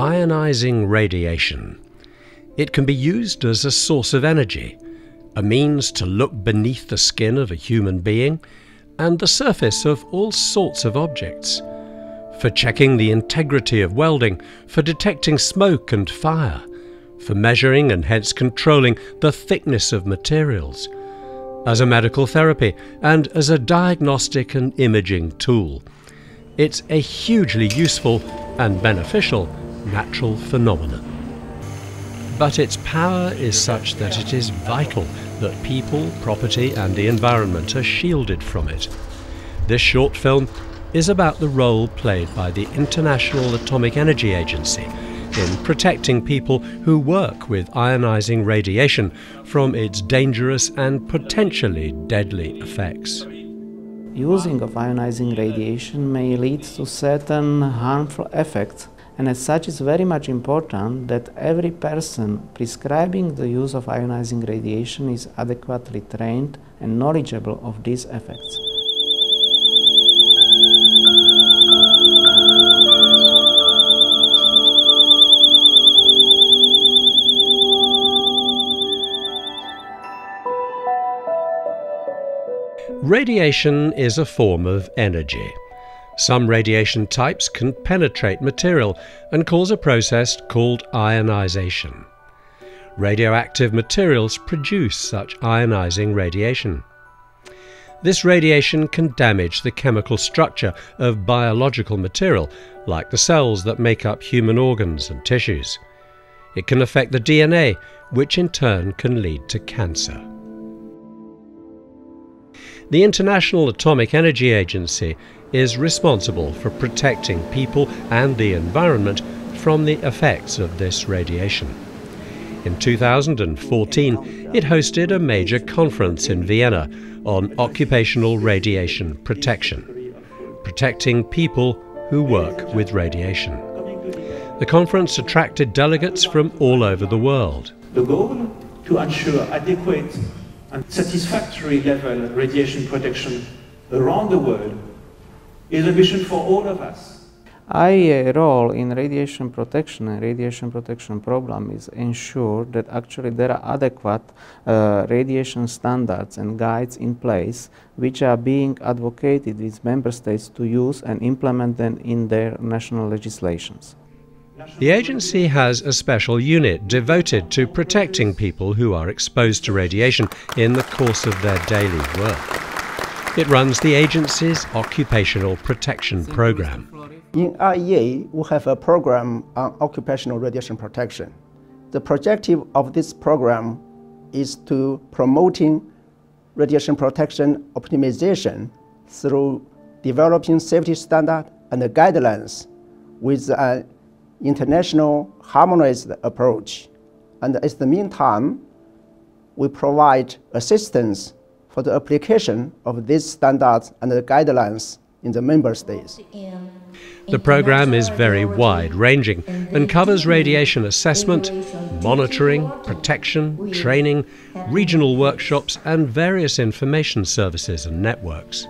ionizing radiation. It can be used as a source of energy, a means to look beneath the skin of a human being and the surface of all sorts of objects, for checking the integrity of welding, for detecting smoke and fire, for measuring and hence controlling the thickness of materials, as a medical therapy, and as a diagnostic and imaging tool. It's a hugely useful and beneficial natural phenomenon. But its power is such that it is vital that people, property, and the environment are shielded from it. This short film is about the role played by the International Atomic Energy Agency in protecting people who work with ionizing radiation from its dangerous and potentially deadly effects. Using of ionizing radiation may lead to certain harmful effects and as such it's very much important that every person prescribing the use of ionizing radiation is adequately trained and knowledgeable of these effects. Radiation is a form of energy. Some radiation types can penetrate material and cause a process called ionization. Radioactive materials produce such ionizing radiation. This radiation can damage the chemical structure of biological material, like the cells that make up human organs and tissues. It can affect the DNA, which in turn can lead to cancer. The International Atomic Energy Agency is responsible for protecting people and the environment from the effects of this radiation. In 2014, it hosted a major conference in Vienna on occupational radiation protection, protecting people who work with radiation. The conference attracted delegates from all over the world. The goal to ensure adequate and satisfactory level radiation protection around the world is a mission for all of us. IAEA role in radiation protection and radiation protection program is ensure that actually there are adequate uh, radiation standards and guides in place which are being advocated with member states to use and implement them in their national legislations. The agency has a special unit devoted to protecting people who are exposed to radiation in the course of their daily work. It runs the agency's occupational protection program. In IAEA, we have a program on occupational radiation protection. The objective of this program is to promoting radiation protection optimization through developing safety standards and guidelines with an international harmonized approach. And at the meantime, we provide assistance for the application of these standards and the guidelines in the member states. The program is very wide ranging and covers radiation assessment, monitoring, protection, training, regional workshops, and various information services and networks.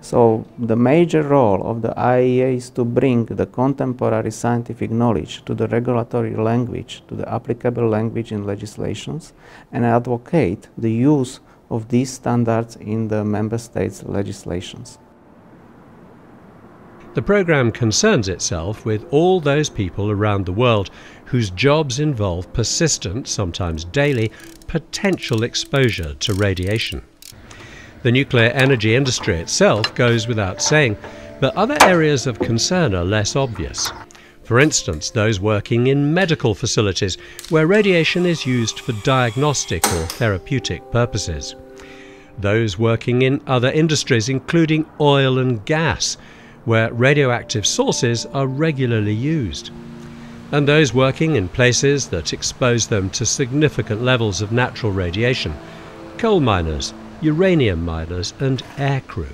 So the major role of the IAEA is to bring the contemporary scientific knowledge to the regulatory language, to the applicable language in legislations, and advocate the use of these standards in the member states' legislations. The program concerns itself with all those people around the world whose jobs involve persistent, sometimes daily, potential exposure to radiation. The nuclear energy industry itself goes without saying, but other areas of concern are less obvious. For instance, those working in medical facilities where radiation is used for diagnostic or therapeutic purposes. Those working in other industries, including oil and gas, where radioactive sources are regularly used. And those working in places that expose them to significant levels of natural radiation, coal miners, uranium miners, and aircrew.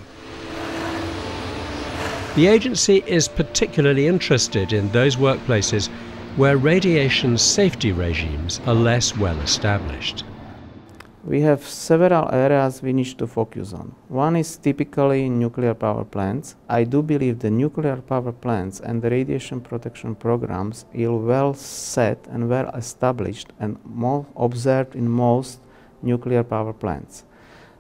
The agency is particularly interested in those workplaces where radiation safety regimes are less well established. We have several areas we need to focus on. One is typically nuclear power plants. I do believe the nuclear power plants and the radiation protection programs are well set and well established and more observed in most nuclear power plants.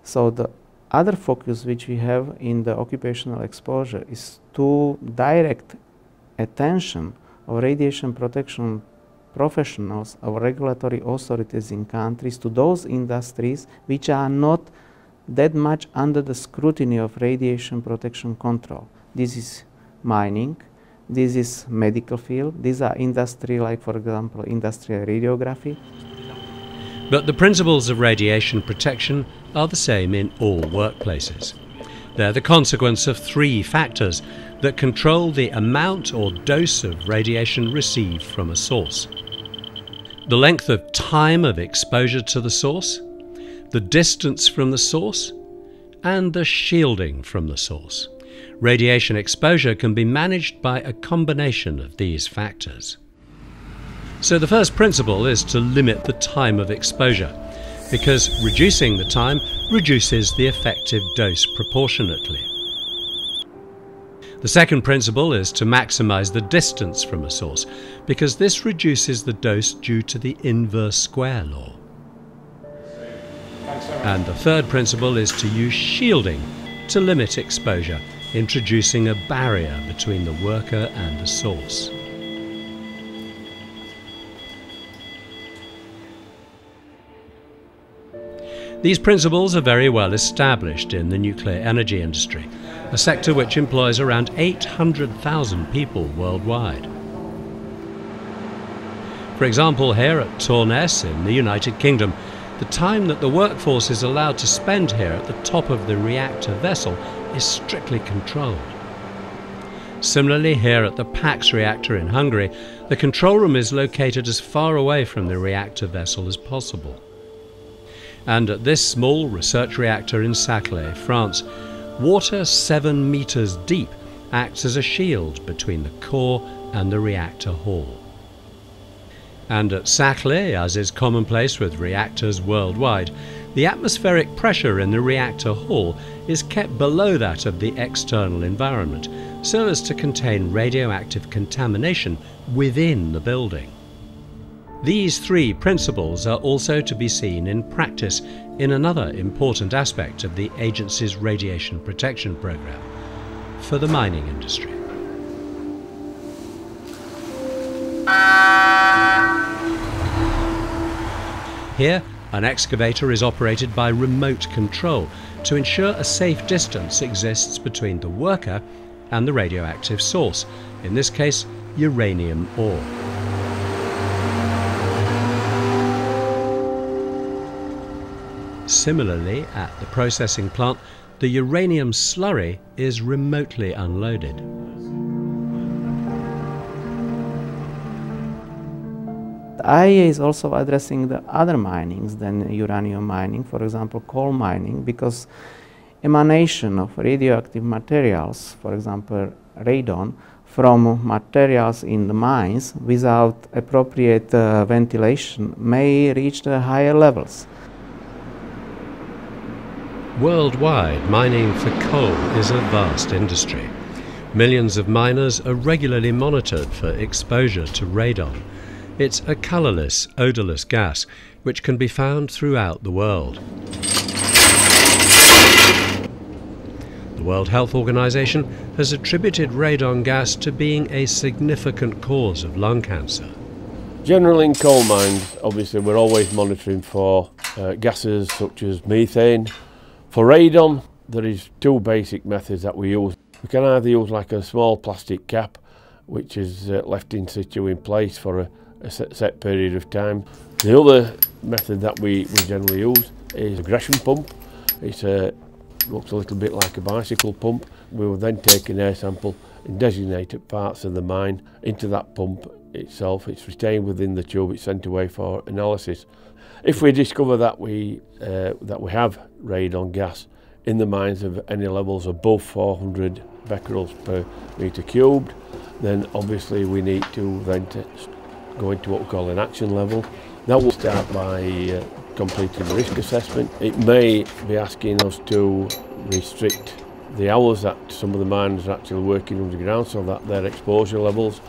So the other focus which we have in the occupational exposure is to direct attention of radiation protection professionals of regulatory authorities in countries to those industries which are not that much under the scrutiny of radiation protection control. This is mining, this is medical field, these are industry like for example industrial radiography. But the principles of radiation protection are the same in all workplaces. They're the consequence of three factors that control the amount or dose of radiation received from a source. The length of time of exposure to the source, the distance from the source, and the shielding from the source. Radiation exposure can be managed by a combination of these factors. So the first principle is to limit the time of exposure, because reducing the time reduces the effective dose proportionately. The second principle is to maximize the distance from a source, because this reduces the dose due to the inverse square law. And the third principle is to use shielding to limit exposure, introducing a barrier between the worker and the source. These principles are very well established in the nuclear energy industry, a sector which employs around 800,000 people worldwide. For example, here at Torness in the United Kingdom, the time that the workforce is allowed to spend here at the top of the reactor vessel is strictly controlled. Similarly, here at the Paks reactor in Hungary, the control room is located as far away from the reactor vessel as possible and at this small research reactor in Saclay, France, water 7 metres deep acts as a shield between the core and the reactor hall. And at Saclay, as is commonplace with reactors worldwide, the atmospheric pressure in the reactor hall is kept below that of the external environment so as to contain radioactive contamination within the building. These three principles are also to be seen in practice in another important aspect of the agency's radiation protection program for the mining industry. Here, an excavator is operated by remote control to ensure a safe distance exists between the worker and the radioactive source, in this case, uranium ore. Similarly, at the processing plant, the uranium slurry is remotely unloaded. The IAEA is also addressing the other minings than uranium mining, for example, coal mining, because emanation of radioactive materials, for example, radon, from materials in the mines without appropriate uh, ventilation may reach the higher levels. Worldwide, mining for coal is a vast industry. Millions of miners are regularly monitored for exposure to radon. It's a colourless, odourless gas which can be found throughout the world. The World Health Organization has attributed radon gas to being a significant cause of lung cancer. Generally in coal mines, obviously we're always monitoring for uh, gases such as methane, for radon, there is two basic methods that we use. We can either use like a small plastic cap, which is uh, left in situ in place for a, a set, set, period of time. The other method that we, we generally use is a Gresham pump. It uh, looks a little bit like a bicycle pump. We will then take an air sample in designated parts of the mine into that pump itself. It's retained within the tube, it's sent away for analysis. If we discover that we uh, that we have radon gas in the mines of any levels above 400 becquerels per metre cubed, then obviously we need to then go into what we call an action level. That will start by uh, completed the risk assessment. It may be asking us to restrict the hours that some of the miners are actually working underground so that their exposure levels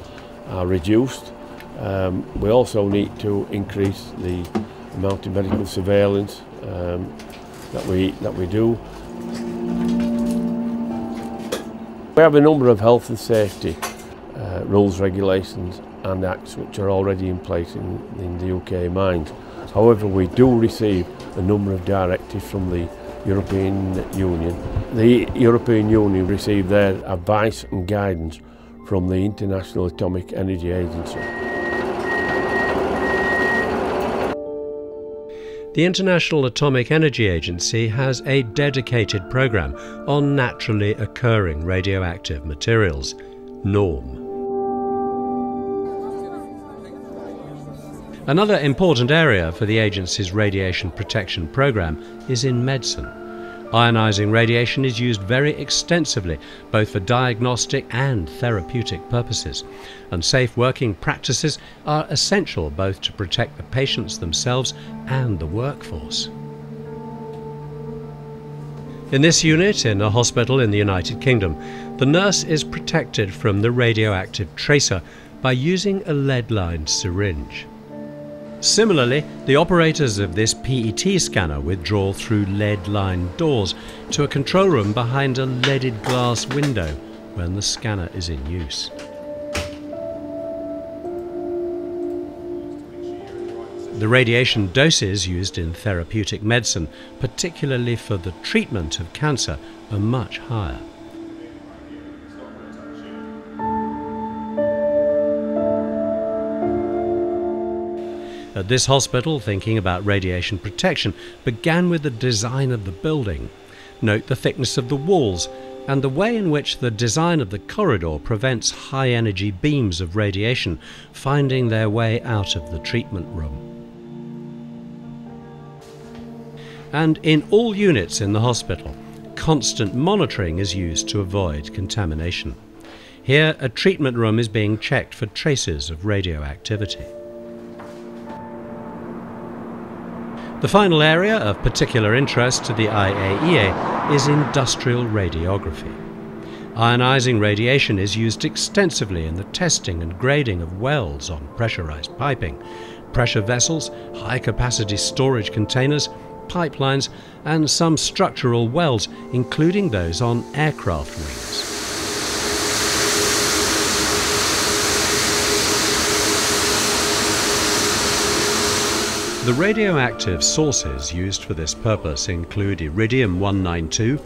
are reduced. Um, we also need to increase the amount of medical surveillance um, that we that we do. We have a number of health and safety uh, rules, regulations and acts which are already in place in, in the UK mines. However, we do receive a number of directives from the European Union. The European Union received their advice and guidance from the International Atomic Energy Agency. The International Atomic Energy Agency has a dedicated program on naturally occurring radioactive materials, NORM. Another important area for the agency's radiation protection program is in medicine. Ionizing radiation is used very extensively, both for diagnostic and therapeutic purposes, and safe working practices are essential both to protect the patients themselves and the workforce. In this unit, in a hospital in the United Kingdom, the nurse is protected from the radioactive tracer by using a lead lined syringe. Similarly, the operators of this PET scanner withdraw through lead-lined doors to a control room behind a leaded glass window when the scanner is in use. The radiation doses used in therapeutic medicine, particularly for the treatment of cancer, are much higher. At this hospital, thinking about radiation protection began with the design of the building. Note the thickness of the walls and the way in which the design of the corridor prevents high energy beams of radiation finding their way out of the treatment room. And in all units in the hospital, constant monitoring is used to avoid contamination. Here, a treatment room is being checked for traces of radioactivity. The final area of particular interest to the IAEA is industrial radiography. Ionizing radiation is used extensively in the testing and grading of welds on pressurized piping, pressure vessels, high capacity storage containers, pipelines, and some structural welds, including those on aircraft wings. The radioactive sources used for this purpose include iridium 192,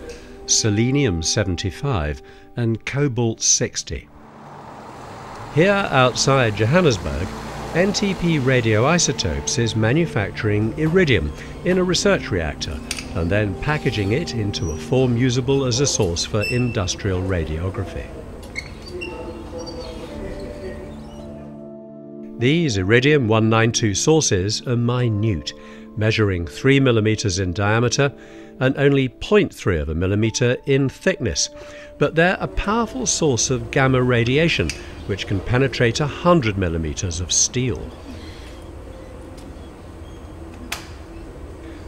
selenium 75, and cobalt 60. Here outside Johannesburg, NTP Radioisotopes is manufacturing iridium in a research reactor and then packaging it into a form usable as a source for industrial radiography. These iridium 192 sources are minute, measuring 3 mm in diameter and only 0.3 of a millimeter in thickness, but they're a powerful source of gamma radiation which can penetrate 100 millimeters of steel.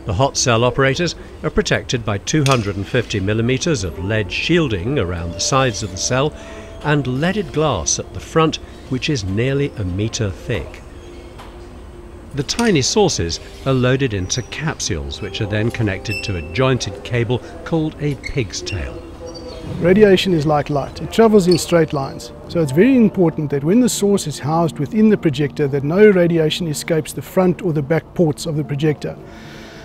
The hot cell operators are protected by 250 millimeters of lead shielding around the sides of the cell and leaded glass at the front which is nearly a metre thick. The tiny sources are loaded into capsules which are then connected to a jointed cable called a pig's tail. Radiation is like light, it travels in straight lines. So it's very important that when the source is housed within the projector that no radiation escapes the front or the back ports of the projector.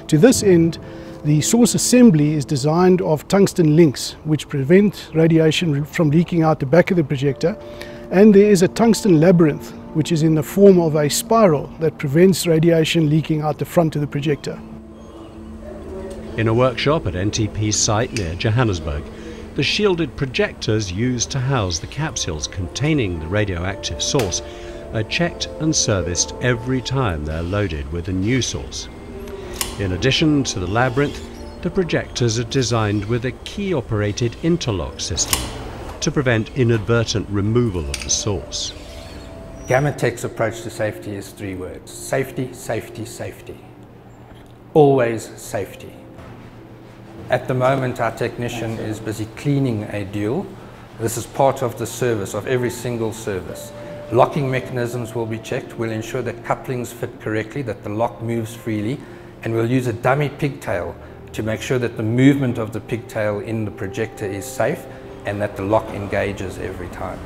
To this end, the source assembly is designed of tungsten links which prevent radiation from leaking out the back of the projector and there is a tungsten labyrinth, which is in the form of a spiral that prevents radiation leaking out the front of the projector. In a workshop at NTP's site near Johannesburg, the shielded projectors used to house the capsules containing the radioactive source are checked and serviced every time they're loaded with a new source. In addition to the labyrinth, the projectors are designed with a key-operated interlock system to prevent inadvertent removal of the source. Gammatec's approach to safety is three words safety, safety, safety. always safety. At the moment, our technician is busy cleaning a dual. This is part of the service, of every single service. Locking mechanisms will be checked. We'll ensure that couplings fit correctly, that the lock moves freely, and we'll use a dummy pigtail to make sure that the movement of the pigtail in the projector is safe and that the lock engages every time.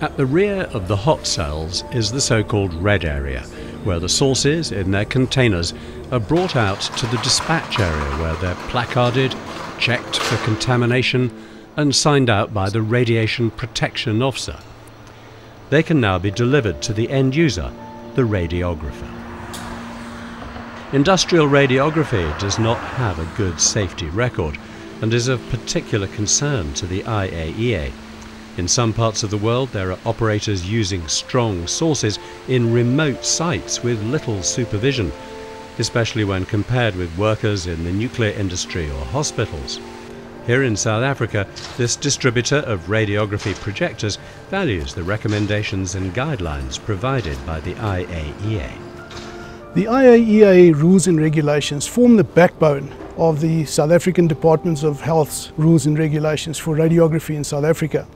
At the rear of the hot cells is the so-called red area, where the sources in their containers are brought out to the dispatch area where they're placarded, checked for contamination and signed out by the radiation protection officer. They can now be delivered to the end user, the radiographer. Industrial radiography does not have a good safety record and is of particular concern to the IAEA. In some parts of the world, there are operators using strong sources in remote sites with little supervision, especially when compared with workers in the nuclear industry or hospitals. Here in South Africa, this distributor of radiography projectors values the recommendations and guidelines provided by the IAEA. The IAEA rules and regulations form the backbone of the South African Departments of Health's rules and regulations for radiography in South Africa.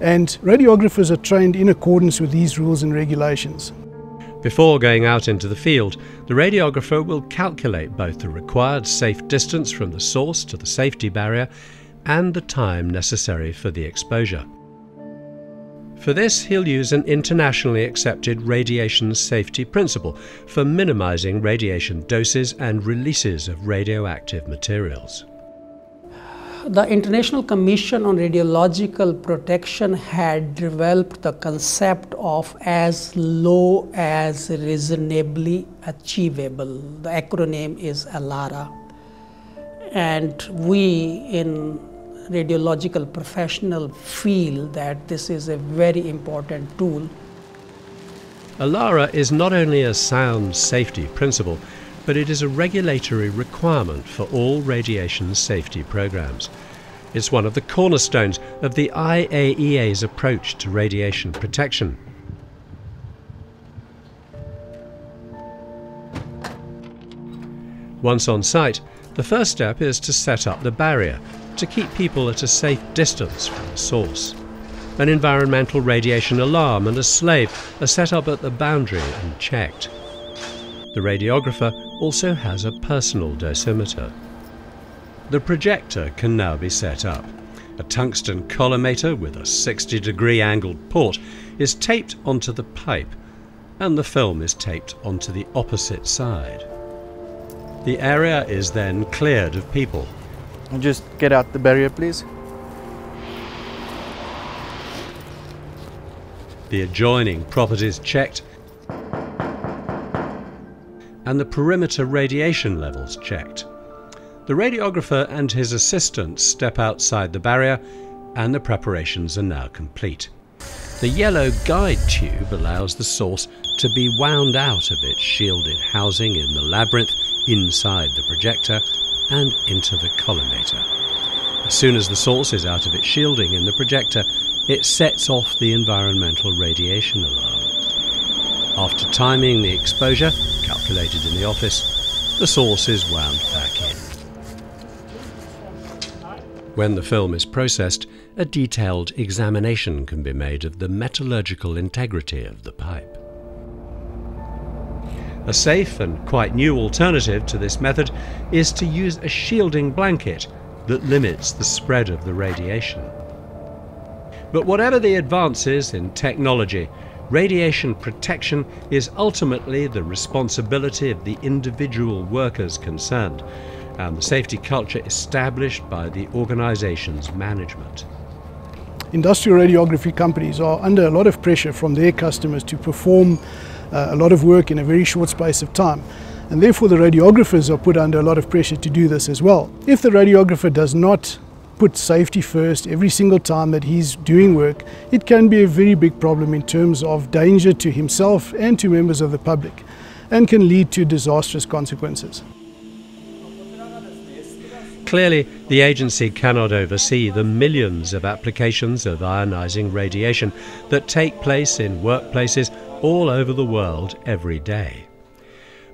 And radiographers are trained in accordance with these rules and regulations. Before going out into the field, the radiographer will calculate both the required safe distance from the source to the safety barrier and the time necessary for the exposure. For this, he'll use an internationally accepted radiation safety principle for minimizing radiation doses and releases of radioactive materials. The International Commission on Radiological Protection had developed the concept of as low as reasonably achievable. The acronym is ALARA. And we in radiological professional feel that this is a very important tool. ALARA is not only a sound safety principle, but it is a regulatory requirement for all radiation safety programs. It's one of the cornerstones of the IAEA's approach to radiation protection. Once on site, the first step is to set up the barrier to keep people at a safe distance from the source. An environmental radiation alarm and a slave are set up at the boundary and checked. The radiographer also has a personal dosimeter. The projector can now be set up. A tungsten collimator with a 60 degree angled port is taped onto the pipe and the film is taped onto the opposite side. The area is then cleared of people just get out the barrier, please. The adjoining properties checked and the perimeter radiation levels checked. The radiographer and his assistants step outside the barrier and the preparations are now complete. The yellow guide tube allows the source to be wound out of its shielded housing in the labyrinth inside the projector and into the collimator. As soon as the source is out of its shielding in the projector, it sets off the environmental radiation alarm. After timing the exposure, calculated in the office, the source is wound back in. When the film is processed, a detailed examination can be made of the metallurgical integrity of the pipe. A safe and quite new alternative to this method is to use a shielding blanket that limits the spread of the radiation. But whatever the advances in technology, radiation protection is ultimately the responsibility of the individual workers concerned and the safety culture established by the organization's management. Industrial radiography companies are under a lot of pressure from their customers to perform Uh, a lot of work in a very short space of time. And therefore the radiographers are put under a lot of pressure to do this as well. If the radiographer does not put safety first every single time that he's doing work, it can be a very big problem in terms of danger to himself and to members of the public and can lead to disastrous consequences. Clearly, the agency cannot oversee the millions of applications of ionizing radiation that take place in workplaces all over the world every day.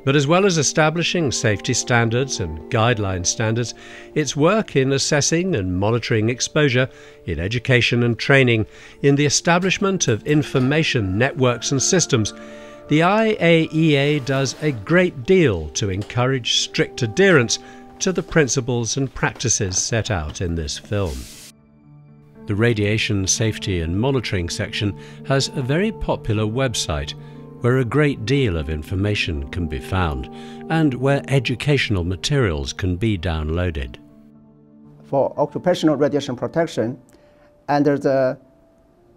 But as well as establishing safety standards and guideline standards, its work in assessing and monitoring exposure, in education and training, in the establishment of information networks and systems, the IAEA does a great deal to encourage strict adherence to the principles and practices set out in this film. The Radiation Safety and Monitoring section has a very popular website where a great deal of information can be found and where educational materials can be downloaded. For occupational radiation protection, under the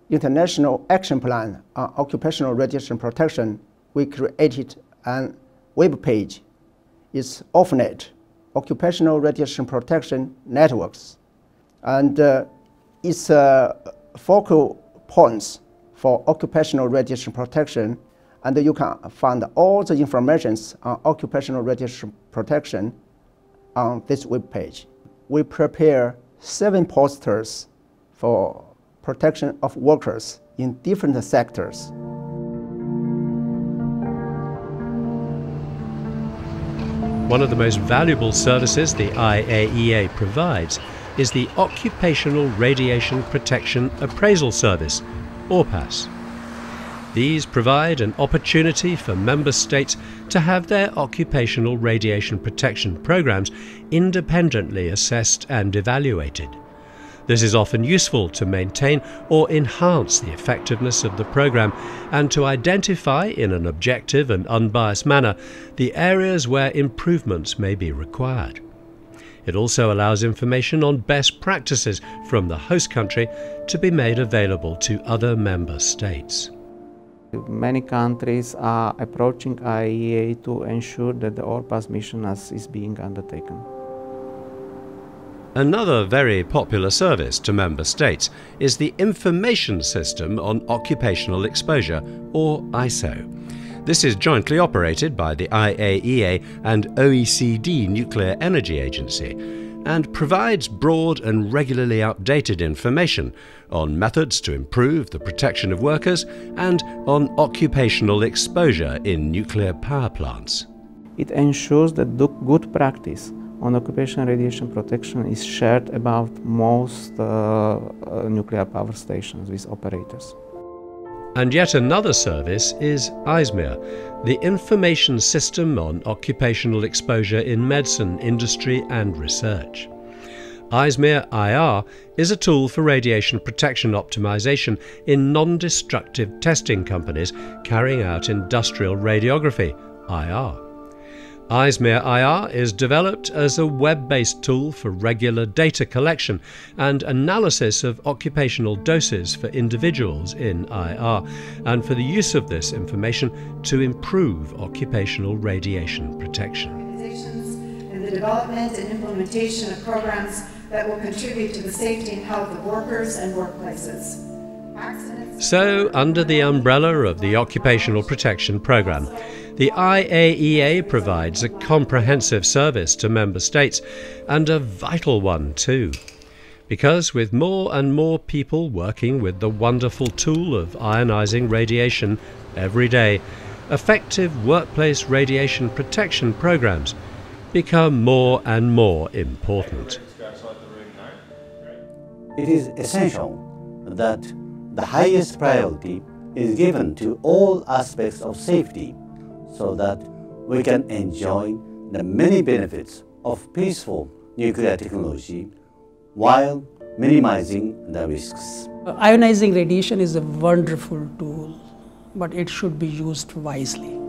International Action Plan on Occupational Radiation Protection, we created a web page. It's ORPNET, Occupational Radiation Protection Networks. And uh, it's uh, focal points for occupational radiation protection and you can find all the information on occupational radiation protection on this web page. We prepare seven posters for protection of workers in different sectors. One of the most valuable services the IAEA provides is the Occupational Radiation Protection Appraisal Service, ORPAS. These provide an opportunity for member states to have their occupational radiation protection programs independently assessed and evaluated. This is often useful to maintain or enhance the effectiveness of the program and to identify in an objective and unbiased manner the areas where improvements may be required. It also allows information on best practices from the host country to be made available to other member states. Many countries are approaching IEA to ensure that the ORPAS mission is being undertaken. Another very popular service to member states is the Information System on Occupational Exposure, or ISO. This is jointly operated by the IAEA and OECD Nuclear Energy Agency and provides broad and regularly updated information on methods to improve the protection of workers and on occupational exposure in nuclear power plants. It ensures that good practice on occupational radiation protection is shared about most uh, uh, nuclear power stations with operators. And yet another service is ISEMIR, the Information System on Occupational Exposure in Medicine, Industry and Research. ISEMIR IR is a tool for radiation protection optimization in non destructive testing companies carrying out industrial radiography, IR. ISEMIR IR is developed as a web based tool for regular data collection and analysis of occupational doses for individuals in IR, and for the use of this information to improve occupational radiation protection. And the development and implementation of programs that will contribute to the safety and health of workers and workplaces. So, under the umbrella of the Occupational Protection Programme, the IAEA provides a comprehensive service to member states, and a vital one too. Because with more and more people working with the wonderful tool of ionizing radiation every day, effective workplace radiation protection programs become more and more important. It is essential that the highest priority is given to all aspects of safety so that we can enjoy the many benefits of peaceful nuclear technology while minimizing the risks. Ionizing radiation is a wonderful tool, but it should be used wisely.